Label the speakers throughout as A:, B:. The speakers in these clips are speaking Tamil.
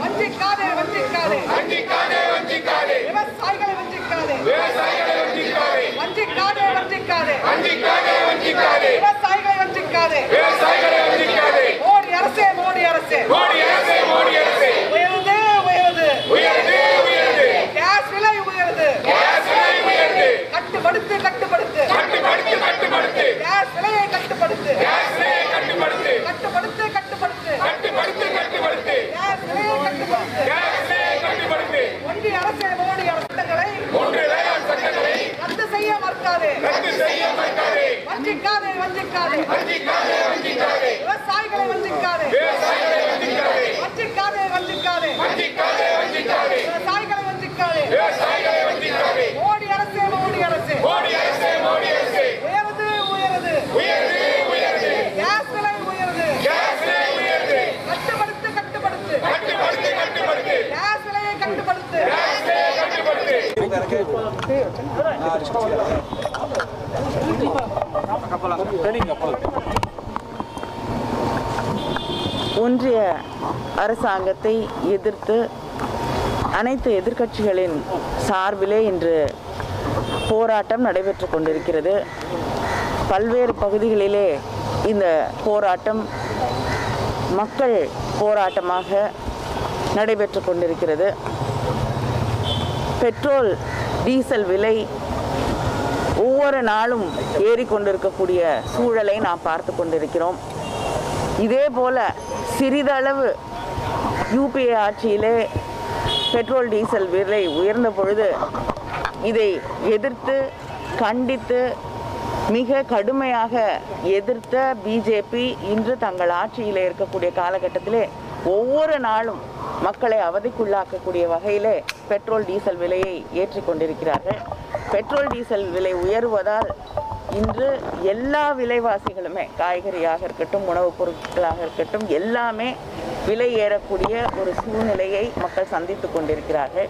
A: வஞ்சிக்காதே வஞ்சிக்காதே. விவசாயிகளை வஞ்சிக்காதே. வஞ்சிக்காதே வஞ்சிக்காதே. விவசாயிகளை வஞ்சிக்காதே மோடி அரசே மோடி அரசே உயருது உயருது கேஸ் விலை உயருது கட்டுப்படுத்து கட்டுப்படுத்து கேஸ் விலையை கட்டுப்படுத்து கட்டுப்படுத்து கட்டுப்படுத்து கேஸ் விலையை கட்டுப்படுத்து ஒன்றிய அரசே மோடி அரசுகளை ரத்து செய்ய மறுக்காதே வஞ்சிக்காதே வஞ்சிக்காதே விவசாயிகளை வஞ்சிக்காதே வஞ்சிக்காதே வஞ்சிக்காதே விவசாயிகளை வஞ்சிக்காதே மோடி அரசே மோடி அரசே. உயருது உயருது. கேஸ் விலை உயருது. கட்டுப்படுத்து கட்டுப்படுத்து. கேஸ் விலையை கட்டுப்படுத்து.
B: ஒன்றிய அரசாங்கத்தை எதிர்த்து அனைத்து எதிர்க்கட்சிகளின் சார்பிலே இன்று போராட்டம் நடைபெற்று கொண்டிருக்கிறது. பல்வேறு பகுதிகளிலே இந்த போராட்டம் மக்கள் போராட்டமாக நடைபெற்று கொண்டிருக்கிறது. பெட்ரோல் டீசல் விலை ஒவ்வொரு நாளும் ஏறிக்கொண்டிருக்கக்கூடிய சூழலை நாம் பார்த்து கொண்டிருக்கிறோம். இதே போல சிறிதளவு யூபிஏ ஆட்சியிலே பெட்ரோல் டீசல் விலை உயர்ந்த பொழுது இதை எதிர்த்து கண்டித்து மிக கடுமையாக எதிர்த்த பிஜேபி இன்று தங்கள் ஆட்சியில் இருக்கக்கூடிய காலகட்டத்திலே ஒவ்வொரு நாளும் மக்களை அவதிக்குள்ளாக்கக்கூடிய வகையிலே பெட்ரோல் டீசல் விலையை ஏற்றி கொண்டிருக்கிறார்கள் பெட்ரோல் டீசல் விலை உயர்வதால் இன்று எல்லா விலைவாசிகளுமே காய்கறியாக இருக்கட்டும் உணவுப் பொருட்களாக இருக்கட்டும் எல்லாமே விலை ஏறக்கூடிய ஒரு சூழ்நிலையை மக்கள் சந்தித்து கொண்டிருக்கிறார்கள்.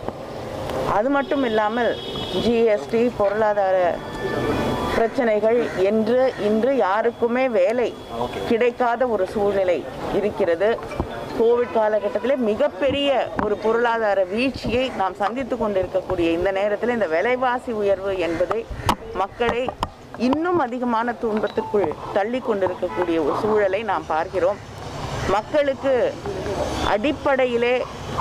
B: அது மட்டும் இல்லாமல் ஜிஎஸ்டி பொருளாதார பிரச்சனைகள் என்று இன்று யாருக்குமே வேலை கிடைக்காத ஒரு சூழ்நிலை இருக்கிறது. கோவிட் காலகட்டத்தில் மிகப்பெரிய ஒரு பொருளாதார வீழ்ச்சியை நாம் சந்தித்து கொண்டிருக்கக்கூடிய இந்த நேரத்தில் இந்த விலைவாசி உயர்வு என்பதை மக்களை இன்னும் அதிகமான துன்பத்துக்குள் தள்ளி கொண்டிருக்கக்கூடிய ஒரு சூழலை நாம் பார்க்கிறோம். மக்களுக்கு அடிப்படையிலே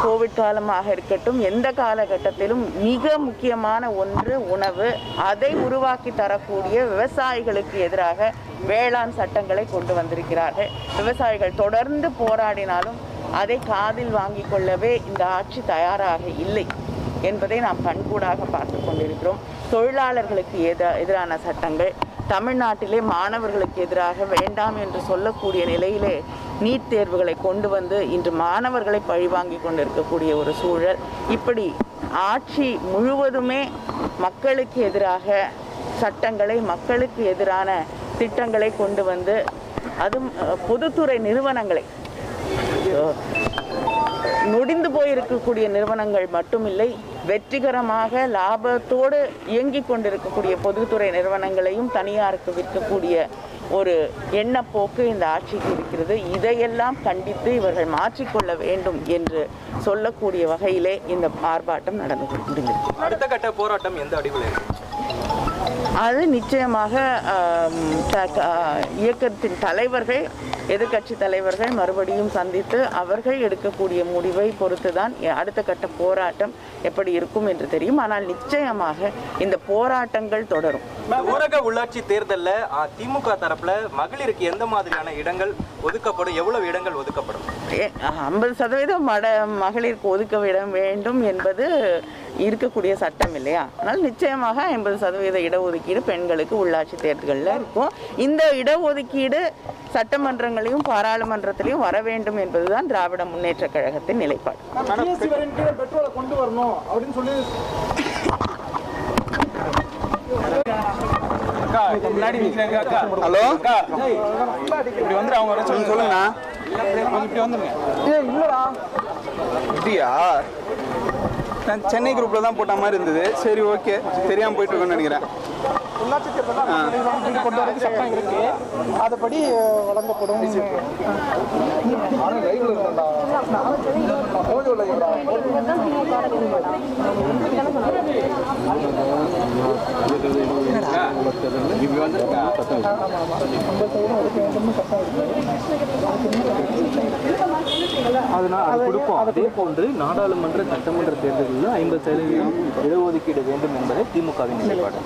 B: கோவிட் காலமாக இருக்கட்டும் எந்த காலகட்டத்திலும் மிக முக்கியமான ஒன்று உணவு. அதை உருவாக்கி தரக்கூடிய விவசாயிகளுக்கு எதிராக வேளாண் சட்டங்களை கொண்டு வந்திருக்கிறார்கள். விவசாயிகள் தொடர்ந்து போராடினாலும் அதை காதில் வாங்கி கொள்ளவே இந்த ஆட்சி தயாராக இல்லை என்பதை நாம் கண்கூடாக பார்த்து கொண்டிருக்கிறோம். தொழிலாளர்களுக்கு எத எதிரான சட்டங்கள் தமிழ்நாட்டிலே மாணவர்களுக்கு எதிராக வேண்டாம் என்று சொல்லக்கூடிய நிலையிலே நீட் தேர்வுகளை கொண்டு வந்து இன்று மாணவர்களை பழிவாங்கி கொண்டிருக்கக்கூடிய ஒரு சூழல். இப்படி ஆட்சி முழுவதுமே மக்களுக்கு எதிராக சட்டங்களை மக்களுக்கு எதிரான திட்டங்களை கொண்டு வந்து அதுவும் பொதுத்துறை நிறுவனங்களை நொடிந்து போயிருக்கக்கூடிய நிறுவனங்கள் மட்டுமில்லை வெற்றிகரமாக லாபத்தோடு இயங்கிக் கொண்டிருக்கக்கூடிய பொதுத்துறை நிறுவனங்களையும் தனியாருக்கு விற்கக்கூடிய ஒரு எண்ணப்போக்கு இந்த ஆட்சிக்கு இருக்கிறது. இதையெல்லாம் கண்டித்து இவர்கள் மாற்றிக்கொள்ள வேண்டும் என்று சொல்லக்கூடிய வகையிலே இந்த ஆர்ப்பாட்டம் நடந்து கொண்டிருக்கிறது.
C: அடுத்த கட்ட போராட்டம் எந்த அடிவில்
B: அது நிச்சயமாக இயக்கத்தின் தலைவர்கள் எதிர்க்கட்சி தலைவர்கள் மறுபடியும் சந்தித்து அவர்கள் எடுக்கக்கூடிய முடிவை பொறுத்துதான் எ- அடுத்த கட்ட போராட்டம் எப்படி இருக்கும் என்று தெரியும். ஆனால் நிச்சயமாக இந்த போராட்டங்கள் தொடரும்.
C: ஊரக உள்ளாட்சி தேர்தல்ல திமுக தரப்புல மகளிருக்கு எந்த மாதிரியான இடங்கள் ஒதுக்கப்படும்? எவ்வளவு இடங்கள் ஒதுக்கப்படும்?
B: ஐம்பது சதவீதம் மட மகளிருக்கு ஒதுக்க விட வேண்டும் என்பது இருக்கக்கூடிய சட்டம் இல்லையா? அதனால் நிச்சயமாக ஐம்பது சதவீத இடஒதுக்கீடு பெண்களுக்கு உள்ளாட்சி தேர்தல்களில் இருக்கும். இந்த இடஒதுக்கீடு சட்டமன்றங்களையும் பாராளுமன்றத்திலையும் வர வேண்டும் என்பதுதான் திராவிட முன்னேற்ற கழகத்தின் நிலைப்பாடு.
D: கொண்டு வரணும் அப்படின்னு சொல்லி
E: ஹலோ? இப்படி அவங்க சொல்லுங்க. வந்துருங்க.
D: இல்லடா.
E: இப்படியா? சென்னை குரூப்பில் தான் போட்ட மாதிரி இருந்தது. சரி ஓகே தெரியாமல் போயிட்டு இருக்கோன்னு நினைக்கிறேன்.
D: உள்ளாட்சி கொண்டு வரது சட்டம் இருக்கு. அதுபடி வழங்கப்படும்.
C: அதனால் அது கொடுப்போம். அதே போன்று நாடாளுமன்ற சட்டமன்ற தேர்தலில் ஐம்பது சதவீதம் இடஒதுக்கீடு வேண்டும் என்பதை திமுகவின் நிலைப்பாடு.